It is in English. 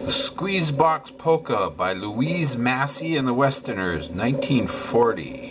The Squeezebox Polka by Louise Massey and the Westerners, 1940.